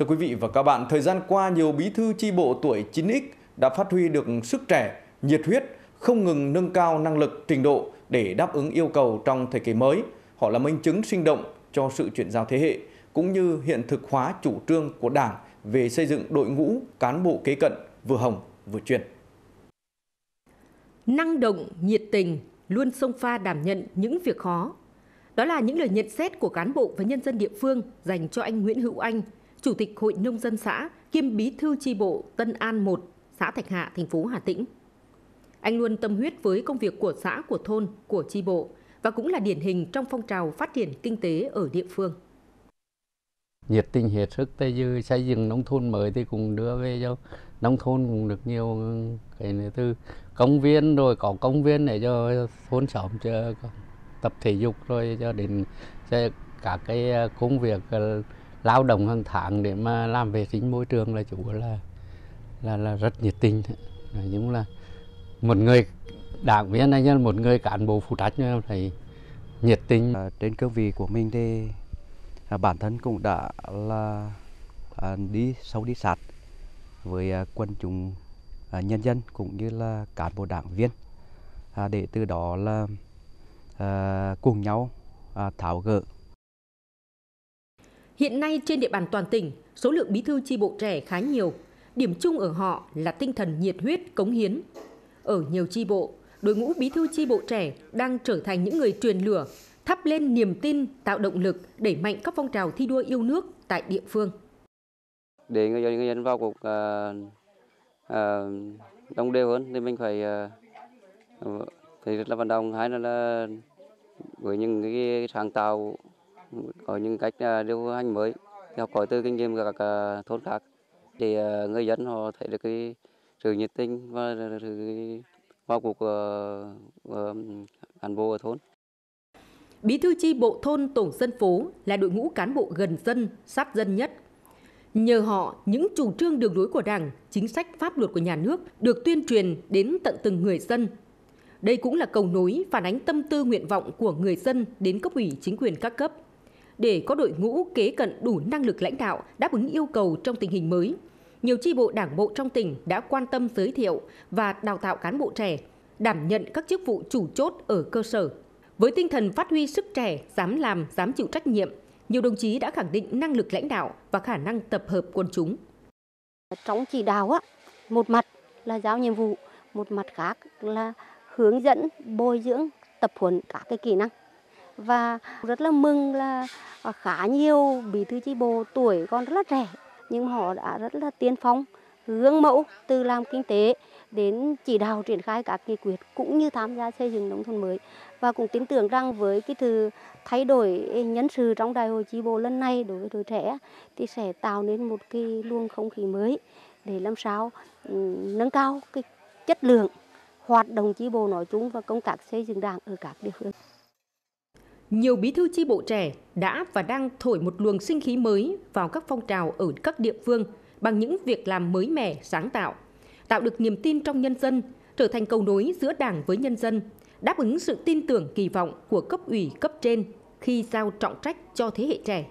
Thưa quý vị và các bạn, thời gian qua nhiều bí thư chi bộ tuổi 9X đã phát huy được sức trẻ, nhiệt huyết, không ngừng nâng cao năng lực, trình độ để đáp ứng yêu cầu trong thời kỳ mới. Họ là minh chứng sinh động cho sự chuyển giao thế hệ, cũng như hiện thực hóa chủ trương của Đảng về xây dựng đội ngũ cán bộ kế cận vừa hồng vừa chuyên. Năng động, nhiệt tình, luôn sông pha đảm nhận những việc khó. Đó là những lời nhận xét của cán bộ và nhân dân địa phương dành cho anh Nguyễn Hữu Anh, Chủ tịch Hội Nông dân xã, kiêm bí thư chi bộ Tân An 1, xã Thạch Hạ, thành phố Hà Tĩnh. Anh luôn tâm huyết với công việc của xã, của thôn, của chi bộ và cũng là điển hình trong phong trào phát triển kinh tế ở địa phương. Nhiệt tình hết sức tới dư xây dựng nông thôn mới thì cũng đưa về cho nông thôn cũng được nhiều cái này từ công viên rồi có công viên để cho thôn xóm cho tập thể dục rồi cho đến cả cái công việc lao động hàng tháng để mà làm vệ sinh môi trường là chủ là là là rất nhiệt tình. Nhưng là một người đảng viên này, một người cán bộ phụ trách thầy nhiệt tình. À, trên cương vị của mình thì à, bản thân cũng đã là à, đi sâu đi sát với à, quân chúng à, nhân dân cũng như là cán bộ đảng viên. À, để từ đó là à, cùng nhau à, tháo gỡ Hiện nay trên địa bàn toàn tỉnh, số lượng bí thư chi bộ trẻ khá nhiều. Điểm chung ở họ là tinh thần nhiệt huyết, cống hiến. Ở nhiều chi bộ, đội ngũ bí thư chi bộ trẻ đang trở thành những người truyền lửa, thắp lên niềm tin, tạo động lực, đẩy mạnh các phong trào thi đua yêu nước tại địa phương. Để người dân, người dân vào cuộc à, à, đông đều hơn thì mình phải à, thì rất là vận động hay là, là với những cái sáng tạo có những cách à, điều hành mới học hỏi từ kinh nghiệm của các à, thôn khác để à, người dân họ thấy được cái sự nhiệt tình và sự vào cuộc ờ, của cán bộ ở thôn. Bí thư chi bộ thôn tổ dân phố là đội ngũ cán bộ gần dân, sát dân nhất. Nhờ họ, những chủ trương đường lối của Đảng, chính sách pháp luật của nhà nước được tuyên truyền đến tận từng người dân. Đây cũng là cầu nối phản ánh tâm tư nguyện vọng của người dân đến cấp ủy chính quyền các cấp để có đội ngũ kế cận đủ năng lực lãnh đạo đáp ứng yêu cầu trong tình hình mới. Nhiều chi bộ đảng bộ trong tỉnh đã quan tâm giới thiệu và đào tạo cán bộ trẻ, đảm nhận các chức vụ chủ chốt ở cơ sở. Với tinh thần phát huy sức trẻ, dám làm, dám chịu trách nhiệm, nhiều đồng chí đã khẳng định năng lực lãnh đạo và khả năng tập hợp quân chúng. Trong chỉ đạo á, một mặt là giao nhiệm vụ, một mặt khác là hướng dẫn, bồi dưỡng, tập huấn các cái kỹ năng và rất là mừng là ờ, khá nhiều bí thư chi bộ tuổi còn rất là trẻ, nhưng họ đã rất là tiên phong, gương mẫu từ làm kinh tế đến chỉ đạo triển khai các nghị quyết cũng như tham gia xây dựng nông thôn mới. Và cũng tin tưởng rằng với cái từ thay đổi nhân sự trong đại hội chi bộ lần này đối với tuổi trẻ thì sẽ tạo nên một cái luồng không khí mới để làm sao ừ, nâng cao cái chất lượng hoạt động chi bộ nói chung và công tác xây dựng đảng ở các địa phương nhiều bí thư chi bộ trẻ đã và đang thổi một luồng sinh khí mới vào các phong trào ở các địa phương bằng những việc làm mới mẻ, sáng tạo, tạo được niềm tin trong nhân dân, trở thành cầu nối giữa Đảng với nhân dân, đáp ứng sự tin tưởng kỳ vọng của cấp ủy cấp trên khi giao trọng trách cho thế hệ trẻ.